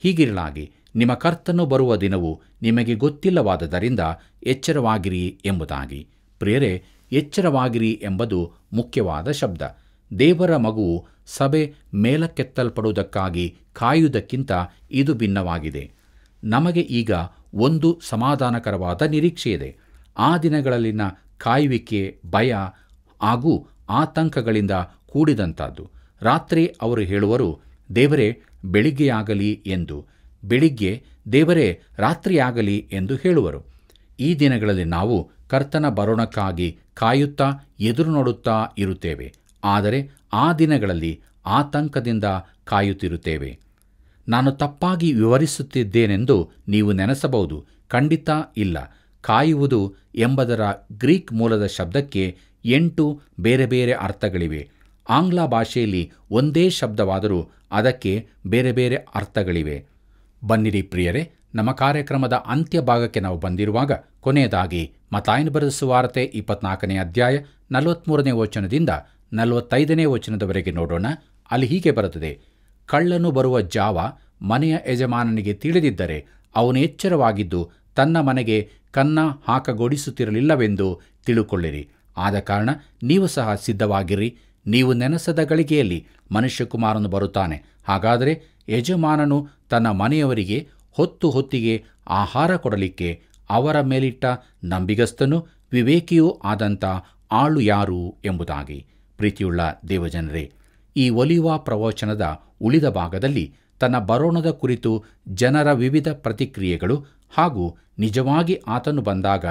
ಹೀಗಿರಲಾಗಿ, ನಿಮ್ಮ ಕರ್ತನು ಬರುವ ದಿನವು ನಿಮಗೆ ಗೊತ್ತಿಲ್ಲವಾದದರಿಂದ ಎಚ್ಚರವಾಗಿರಿ ಎಂಬುದಾಗಿ. ಪ್ರಿಯರೇ, ಎಚ್ಚರವಾಗಿರಿ ಎಂಬುದು ಮುಖ್ಯವಾದ ಶಬ್ದ. ದೇವರ ಮಗುವು ಸಭೆ ಮೇಲಕ್ಕೆತ್ತಲ್ಪಡುವುದಕ್ಕಾಗಿ ಕಾಯುವುದಕ್ಕಿಂತ ಇದು ಭಿನ್ನವಾಗಿದೆ. ನಮಗೆ ಈಗ ಒಂದು ಸಮಾಧಾನಕರವಾದ ನಿರೀಕ್ಷೆಯಿದೆ. ಆ ದಿನಗಳಲ್ಲಿನ ಕಾಯುವಿಕೆ, ಭಯ ಹಾಗೂ ಆತಂಕಗಳಿಂದ ಕೂಡಿದಂಥದ್ದು ರಾತ್ರಿ ಅವರು ಹೇಳುವರು, ದೇವರೇ, ಬೆಳಿಗ್ಗೆಯಾಗಲಿ ಎಂದು. ಬೆಳಿಗ್ಗೆ ದೇವರೇ, ರಾತ್ರಿಯಾಗಲಿ ಎಂದು ಹೇಳುವರು. ಈ ದಿನಗಳಲ್ಲಿ ನಾವು ಕರ್ತನ ಬರೋಣಕ್ಕಾಗಿ ಕಾಯುತ್ತಾ ಎದುರು ನೋಡುತ್ತಾ ಇರುತ್ತೇವೆ. ಆದರೆ ಆ ದಿನಗಳಲ್ಲಿ ಆತಂಕದಿಂದ ಕಾಯುತ್ತಿರುತ್ತೇವೆ. ನಾನು ತಪ್ಪಾಗಿ ವಿವರಿಸುತ್ತಿದ್ದೇನೆಂದು ನೀವು ನೆನೆಸಬಹುದು. ಖಂಡಿತ ಇಲ್ಲ. ಕಾಯುವುದು ಎಂಬುದರ ಗ್ರೀಕ್ ಮೂಲದ ಶಬ್ದಕ್ಕೆ ಎಂಟು ಬೇರೆ ಬೇರೆ ಅರ್ಥಗಳಿವೆ. ಆಂಗ್ಲ ಭಾಷೆಯಲ್ಲಿ ಒಂದೇ ಶಬ್ದವಾದರೂ ಅದಕ್ಕೆ ಬೇರೆ ಬೇರೆ ಅರ್ಥಗಳಿವೆ. ಬನ್ನಿರಿ ಪ್ರಿಯರೇ, ನಮ್ಮ ಕಾರ್ಯಕ್ರಮದ ಅಂತ್ಯ ಭಾಗಕ್ಕೆ ನಾವು ಬಂದಿರುವಾಗ ಕೊನೆಯದಾಗಿ ಮತಾಯನ ಬರೆದ ಸುವಾರ್ತೆ ಇಪ್ಪತ್ನಾಲ್ಕನೇ ಅಧ್ಯಾಯ ನಲವತ್ತ್ಮೂರನೇ ವಚನದಿಂದ ನಲವತ್ತೈದನೇ ವಚನದವರೆಗೆ ನೋಡೋಣ. ಅಲ್ಲಿ ಹೀಗೆ ಬರುತ್ತದೆ ಕಳ್ಳನು ಬರುವ ಜಾವ ಮನೆಯ ಯಜಮಾನನಿಗೆ ತಿಳಿದಿದ್ದರೆ ಅವನು ಎಚ್ಚರವಾಗಿದ್ದು ತನ್ನ ಮನೆಗೆ ಕನ್ನ ಹಾಕಗೊಡಿಸುತ್ತಿರಲಿಲ್ಲವೆಂದು ತಿಳುಕೊಳ್ಳಿರಿ. ಆದ ಕಾರಣ ನೀವು ಸಹ ಸಿದ್ಧವಾಗಿರಿ. ನೀವು ನೆನೆಸದ ಗಳಿಗೆಯಲ್ಲಿ ಮನುಷ್ಯಕುಮಾರನು ಬರುತ್ತಾನೆ. ಹಾಗಾದರೆ ಯಜಮಾನನು ತನ್ನ ಮನೆಯವರಿಗೆ ಹೊತ್ತು ಹೊತ್ತಿಗೆ ಆಹಾರ ಕೊಡಲಿಕ್ಕೆ ಅವರ ಮೇಲಿಟ್ಟ ನಂಬಿಗಸ್ತನು ವಿವೇಕಿಯೂ ಆದಂಥ ಆಳು ಯಾರು ಎಂಬುದಾಗಿ. ಪ್ರೀತಿಯುಳ್ಳ ದೇವಜನರೇ, ಈ ಒಲಿಯುವ ಪ್ರವಚನದ ಉಳಿದ ಭಾಗದಲ್ಲಿ ತನ್ನ ಬರೋಣದ ಕುರಿತು ಜನರ ವಿವಿಧ ಪ್ರತಿಕ್ರಿಯೆಗಳು ಹಾಗೂ ನಿಜವಾಗಿ ಆತನು ಬಂದಾಗ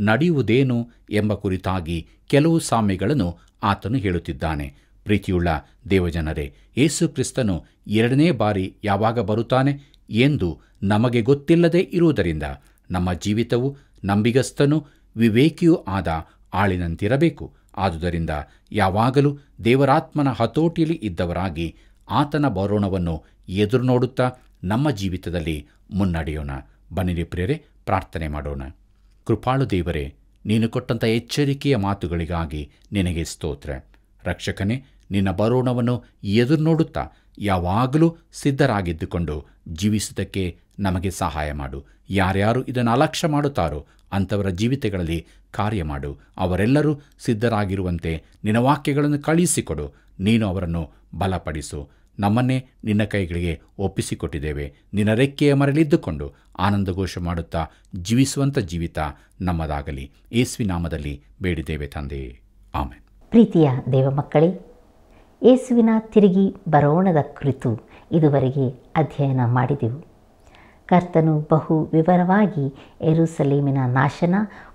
ನಡೆಯುವುದೇನು ಎಂಬ ಕುರಿತಾಗಿ ಕೆಲವು ಸಾಮ್ಯಗಳನ್ನು ಆತನು ಹೇಳುತ್ತಿದ್ದಾನೆ. ಪ್ರೀತಿಯುಳ್ಳ ದೇವಜನರೇ, ಯೇಸು ಕ್ರಿಸ್ತನು ಎರಡನೇ ಬಾರಿ ಯಾವಾಗ ಬರುತ್ತಾನೆ ಎಂದು ನಮಗೆ ಗೊತ್ತಿಲ್ಲದೆ ಇರುವುದರಿಂದ ನಮ್ಮ ಜೀವಿತವು ನಂಬಿಗಸ್ತನು ವಿವೇಕಿಯೂ ಆದ ಆಳಿನಂತಿರಬೇಕು. ಆದುದರಿಂದ ಯಾವಾಗಲೂ ದೇವರಾತ್ಮನ ಹತೋಟಿಯಲ್ಲಿ ಇದ್ದವರಾಗಿ ಆತನ ಬರೋಣವನ್ನು ಎದುರು ನೋಡುತ್ತಾ ನಮ್ಮ ಜೀವಿತದಲ್ಲಿ ಮುನ್ನಡೆಯೋಣ. ಬನ್ನಿರಿ ಪ್ರೇರೆ ಪ್ರಾರ್ಥನೆ ಮಾಡೋಣ. ಕೃಪಾಳು ದೇವರೇ, ನೀನು ಕೊಟ್ಟಂಥ ಎಚ್ಚರಿಕೆಯ ಮಾತುಗಳಿಗಾಗಿ ನಿನಗೆ ಸ್ತೋತ್ರ. ರಕ್ಷಕನೇ, ನಿನ್ನ ಬರೋಣವನ್ನು ಎದುರು ನೋಡುತ್ತಾ ಯಾವಾಗಲೂ ಸಿದ್ಧರಾಗಿದ್ದುಕೊಂಡು ಜೀವಿಸುವುದಕ್ಕೆ ನಮಗೆ ಸಹಾಯ ಮಾಡು. ಯಾರ್ಯಾರು ಇದನ್ನು ಅಲಕ್ಷ್ಯ ಮಾಡುತ್ತಾರೋ ಅಂಥವರ ಜೀವಿತಗಳಲ್ಲಿ ಕಾರ್ಯ ಮಾಡು. ಅವರೆಲ್ಲರೂ ಸಿದ್ಧರಾಗಿರುವಂತೆ ನಿನ್ನ ವಾಕ್ಯಗಳನ್ನು ಕಳುಹಿಸಿಕೊಡು. ನೀನು ಅವರನ್ನು ಬಲಪಡಿಸು. ನಮ್ಮನ್ನೇ ನಿನ್ನ ಕೈಗಳಿಗೆ ಒಪ್ಪಿಸಿಕೊಟ್ಟಿದ್ದೇವೆ. ನಿನ್ನ ರೆಕ್ಕೆಯ ಮರಳಿದ್ದುಕೊಂಡು ಆನಂದಘೋಷ ಮಾಡುತ್ತಾ ಜೀವಿಸುವಂಥ ಜೀವಿತ ನಮ್ಮದಾಗಲಿ. ಏಸ್ವಿ ನಾಮದಲ್ಲಿ ಬೇಡಿದ್ದೇವೆ ತಂದೆ. ಆಮೇಲೆ ಪ್ರೀತಿಯ ದೇವಮಕ್ಕಳೇ ಏಸುವಿನ ತಿರುಗಿ ಬರೋಣದ ಕುರಿತು ಇದುವರೆಗೆ ಅಧ್ಯಯನ ಮಾಡಿದೆವು. ಕರ್ತನು ಬಹು ವಿವರವಾಗಿ ಎರುಸಲೀಮಿನ ನಾಶನ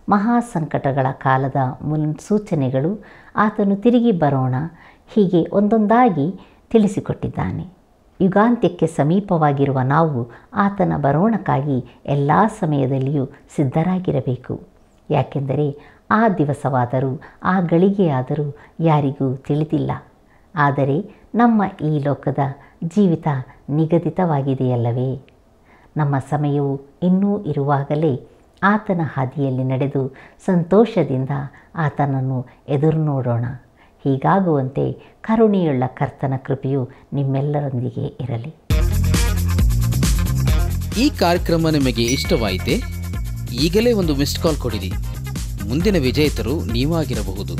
ಮಹಾ ಸಂಕಟಗಳ ಕಾಲದ ಮುನ್ಸೂಚನೆಗಳು, ಆತನು ತಿರುಗಿ ಬರೋಣ, ಹೀಗೆ ಒಂದೊಂದಾಗಿ ತಿಳಿಸಿಕೊಟ್ಟಿದ್ದಾನೆ. ಯುಗಾಂತ್ಯಕ್ಕೆ ಸಮೀಪವಾಗಿರುವ ನಾವು ಆತನ ಬರೋಣಕ್ಕಾಗಿ ಎಲ್ಲ ಸಮಯದಲ್ಲಿಯೂ ಸಿದ್ಧರಾಗಿರಬೇಕು. ಯಾಕೆಂದರೆ ಆ ದಿವಸವಾದರೂ, ಆ ಗಳಿಗೆಯಾದರೂ ಯಾರಿಗೂ ತಿಳಿದಿಲ್ಲ. ಆದರೆ ನಮ್ಮ ಈ ಲೋಕದ ಜೀವಿತ ನಿಗದಿತವಾಗಿದೆಯಲ್ಲವೇ? ನಮ್ಮ ಸಮಯವು ಇನ್ನೂ ಇರುವಾಗಲೇ ಆತನ ಹಾದಿಯಲ್ಲಿ ನಡೆದು ಸಂತೋಷದಿಂದ ಆತನನ್ನು ಎದುರು ನೋಡೋಣ. ಹೀಗಾಗುವಂತೆ ಕರುಣೆಯುಳ್ಳ ಕರ್ತನ ಕೃಪೆಯು ನಿಮ್ಮೆಲ್ಲರೊಂದಿಗೆ ಇರಲಿ. ಈ ಕಾರ್ಯಕ್ರಮ ನಿಮಗೆ ಇಷ್ಟವಾಯಿತೆ? ಈಗಲೇ ಒಂದು ಮಿಸ್ಡ್ ಕಾಲ್ ಕೊಡಿರಿ. ಮುಂದಿನ ವಿಜೇತರು ನೀವಾಗಿರಬಹುದು.